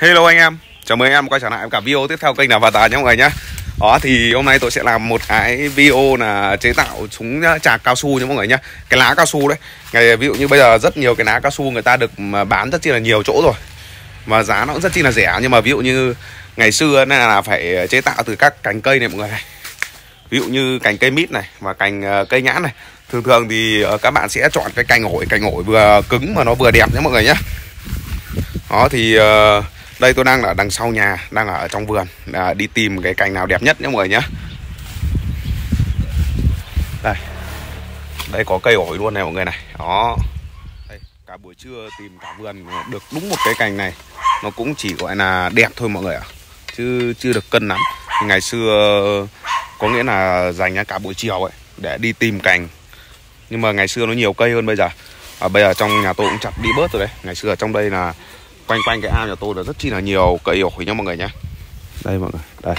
Hello anh em, chào mừng anh em quay trở lại cả video tiếp theo kênh là Và nhé mọi người nhé. Đó thì hôm nay tôi sẽ làm một cái video là chế tạo súng chạc cao su nhé mọi người nhé. Cái lá cao su đấy Ngày ví dụ như bây giờ rất nhiều cái lá cao su người ta được bán rất chi là nhiều chỗ rồi. Và giá nó cũng rất chi là rẻ Nhưng mà ví dụ như ngày xưa này là phải chế tạo từ các cành cây này mọi người này. Ví dụ như cành cây mít này và cành ờ, cây nhãn này. Thường thường thì ờ, các bạn sẽ chọn cái cành ổi Cành ổi vừa cứng mà nó vừa đẹp nhé mọi người nhé. Đó thì uh, đây tôi đang ở đằng sau nhà đang ở trong vườn. À, đi tìm cái cành nào đẹp nhất nhé mọi người nhé. Đây. Đây có cây ổi luôn này mọi người này. Đó. Đây, cả buổi trưa tìm cả vườn được đúng một cái cành này. Nó cũng chỉ gọi là đẹp thôi mọi người ạ. Chứ chưa được cân lắm. Ngày xưa có nghĩa là dành cả buổi chiều ấy để đi tìm cành. Nhưng mà ngày xưa nó nhiều cây hơn bây giờ. À, bây giờ trong nhà tôi cũng chặt đi bớt rồi đấy. Ngày xưa ở trong đây là quanh quanh cái ao nhà tôi là rất chi là nhiều cây ổi nha mọi người nhé đây mọi người đây.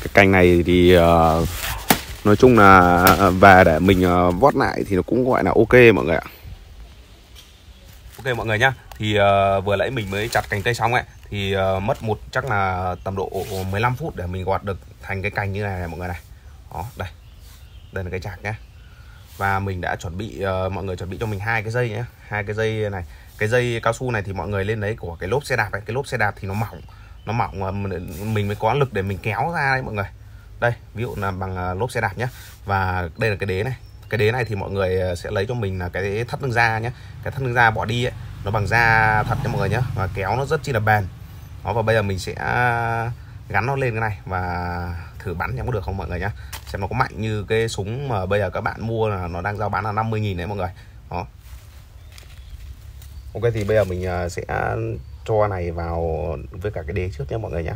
Cái cành này thì uh, nói chung là về để mình uh, vót lại thì nó cũng gọi là ok mọi người ạ. Ok mọi người nhá. Thì uh, vừa nãy mình mới chặt cành cây xong ấy thì uh, mất một chắc là tầm độ 15 phút để mình gọt được thành cái cành như này, này mọi người này. Đó đây. Đây là cái chạc nhé và mình đã chuẩn bị uh, mọi người chuẩn bị cho mình hai cái dây nhé hai cái dây này cái dây cao su này thì mọi người lên lấy của cái lốp xe đạp ấy, cái lốp xe đạp thì nó mỏng nó mỏng mà mình mới có lực để mình kéo ra đấy mọi người. Đây, ví dụ là bằng à, lốp xe đạp nhé và đây là cái đế này. Cái đế này thì mọi người à, sẽ lấy cho mình là cái thắt lưng da nhé cái thắt lưng da bỏ đi ấy, nó bằng da thật nha mọi người nhé và kéo nó rất chi là bền. Đó, và bây giờ mình sẽ à, gắn nó lên cái này và thử bắn xem có được không mọi người nhé xem nó có mạnh như cái súng mà bây giờ các bạn mua là nó đang giao bán là 50.000 đấy mọi người. Ok thì bây giờ mình à, sẽ cho này vào với cả cái đế trước nhé mọi người nhé.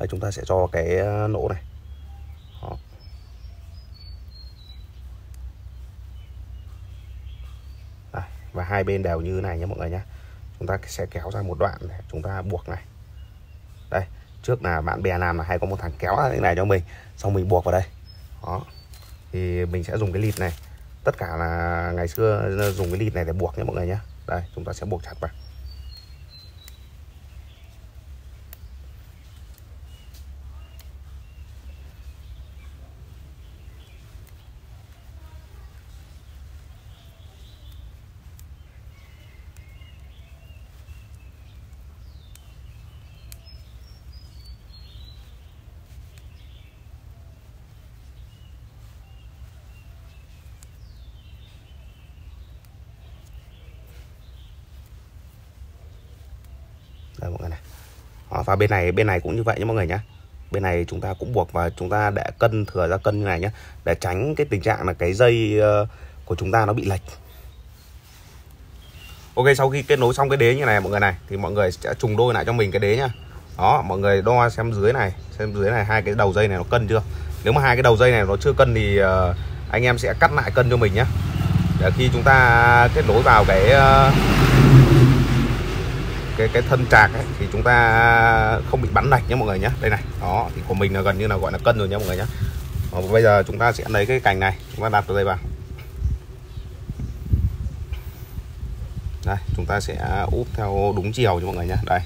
Đây, chúng ta sẽ cho cái à, nỗ này. Đó. Đây, và hai bên đều như này nhé mọi người nhé. Chúng ta sẽ kéo ra một đoạn để chúng ta buộc này trước là bạn bè làm là hay có một thằng kéo thế này cho mình, xong mình buộc vào đây. Đó. Thì mình sẽ dùng cái lịt này. Tất cả là ngày xưa dùng cái lịt này để buộc nhé mọi người nhé. Đây, chúng ta sẽ buộc chặt vào. Đây mọi người này. Đó, và bên này bên này cũng như vậy nhé mọi người nhé. Bên này chúng ta cũng buộc và chúng ta để cân thừa ra cân như này nhé để tránh cái tình trạng là cái dây ờ, của chúng ta nó bị lệch. Ok sau khi kết nối xong cái đế như này mọi người này thì mọi người sẽ trùng đôi lại cho mình cái đế nhá đó mọi người đo xem dưới này xem dưới này hai cái đầu dây này nó cân chưa? Nếu mà hai cái đầu dây này nó chưa cân thì ờ, anh em sẽ cắt lại cân cho mình nhé. Để khi chúng ta kết nối vào cái cái cái thân trạc ấy, thì chúng ta không bị bắn đạch nhé mọi người nhé. Đây này đó thì của mình là gần như là gọi là cân rồi nhé mọi người nhé. Đó, bây giờ chúng ta sẽ lấy cái cành này chúng ta đặt vào đây vào. Đây chúng ta sẽ úp theo đúng chiều cho mọi người nhé. Đây.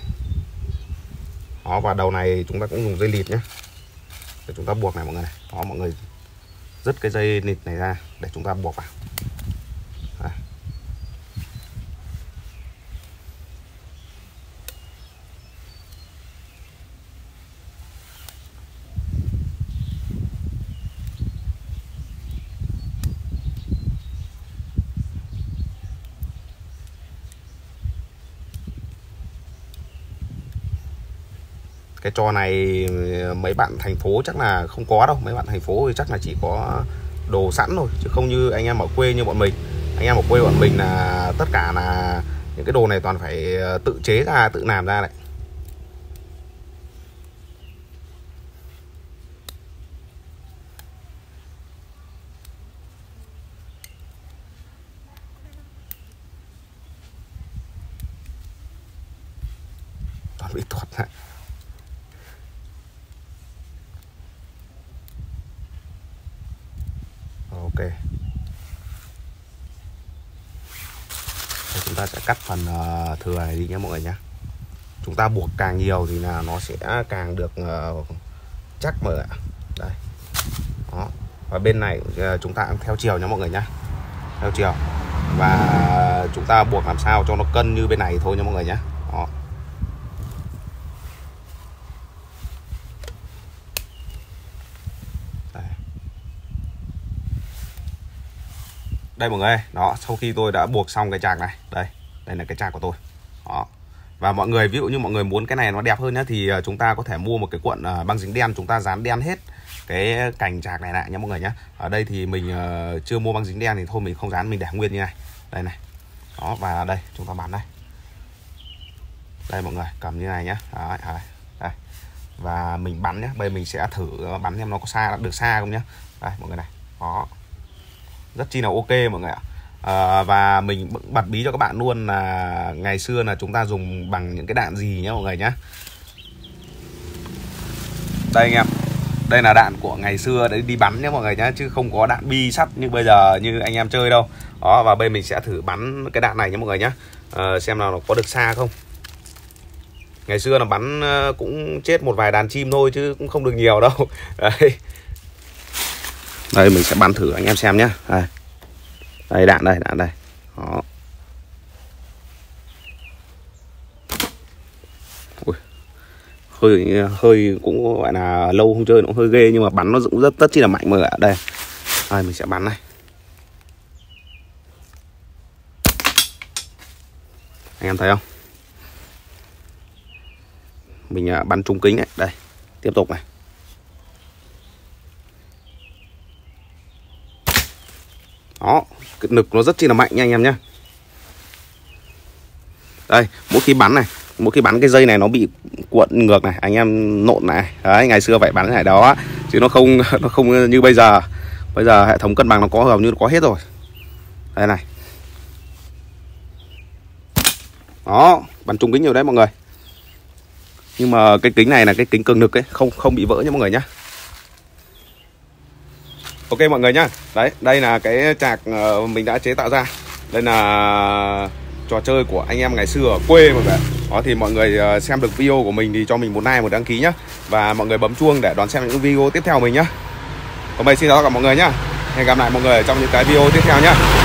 Đó và đầu này chúng ta cũng dùng dây lịt nhé. Để chúng ta buộc này mọi người này. Đó mọi người dứt cái dây lịt này ra để chúng ta buộc vào. Cái trò này ờ, mấy bạn thành phố chắc là không có đâu. Mấy bạn thành phố thì chắc là chỉ có đồ sẵn thôi, chứ không như anh em ở quê như bọn mình. Anh em ở quê bọn mình là tất cả là những cái đồ này toàn phải ờ, tự chế ra, tự làm ra đấy. Toàn bị tuột lại. tê chúng ta sẽ cắt phần ờ, thừa này đi nhé mọi người nhé. Chúng ta buộc càng nhiều thì là nó sẽ càng được ờ, chắc mọi ạ. Đây. Đó. Và bên này ờ, chúng ta cũng theo chiều nhé mọi người nhé. Theo chiều. Và chúng ta buộc làm sao cho nó cân như bên này thôi nha mọi người nhé. Đây mọi người đó sau khi tôi đã buộc xong cái chạc này. Đây đây là cái chạc của tôi. Đó. Và mọi người ví dụ như mọi người muốn cái này nó đẹp hơn nhá thì ờ, chúng ta có thể mua một cái cuộn ờ, băng dính đen. Chúng ta dán đen hết cái cành chạc này lại nhá mọi người nhé ở đây thì mình ờ, chưa mua băng dính đen thì thôi mình không dán mình để nguyên như này. Đây này. Đó và đây chúng ta bắn đây. Đây mọi người cầm như này nhá. Đấy, đấy, đây. Và mình bắn nhé bây mình sẽ thử bắn xem nó có xa được xa không nhá. Đây mọi người này. Đó rất chi là ok mọi người ạ. À, và mình bật bí cho các bạn luôn là ngày xưa là chúng ta dùng bằng những cái đạn gì nhé mọi người nhé đây anh em đây là đạn của ngày xưa đấy đi bắn nhé mọi người nhé chứ không có đạn bi sắt như bây giờ như anh em chơi đâu. Đó và bây mình sẽ thử bắn cái đạn này nhé mọi người nhé à, ờ, xem nào nó có được xa không. Ngày xưa là bắn ờ, cũng chết một vài đàn chim thôi chứ cũng không được nhiều đâu. Đấy đây, mình sẽ bắn thử anh em xem nhé đây. Đây, đạn đây đạn đây. Đó. Ui. hơi hơi cũng gọi là lâu không chơi nó cũng hơi ghê, nhưng mà bắn nó cũng rất rất chi là mạnh mà. Ạ đây. Đây, mình sẽ bắn này anh em thấy không? Mình à, bắn trúng kính này. Đây, tiếp tục này. Đó, cái nực nó rất chi là mạnh nha anh em nhé đây, mỗi khi bắn này, mỗi khi bắn cái dây này nó bị cuộn ngược này, anh em nộn này. Đấy, ngày xưa phải bắn này đó, chứ nó không nó không như bây giờ. Bây giờ hệ thống cân bằng nó có hầu như nó có hết rồi. Đây này. Đó, bắn trúng kính nhiều đấy mọi người. Nhưng mà cái kính này là cái kính cường lực ấy, không không bị vỡ nha mọi người nhá ok, mọi người nhá. Đấy, đây là cái chạc ờ, mình đã chế tạo ra. Đây là trò chơi của anh em ngày xưa ở quê mọi người đó, thì mọi người ờ, xem được video của mình thì cho mình một like, một đăng ký nhá. Và mọi người bấm chuông để đón xem những video tiếp theo của mình nhá. Còn bây xin chào tất cả mọi người nhá. Hẹn gặp lại mọi người trong những cái video tiếp theo nhá.